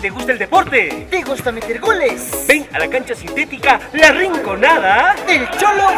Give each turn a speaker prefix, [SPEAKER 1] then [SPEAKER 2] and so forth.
[SPEAKER 1] te gusta el deporte,
[SPEAKER 2] ¿Te gusta meter goles?
[SPEAKER 1] ven a la cancha sintética La Rinconada
[SPEAKER 2] Del Cholo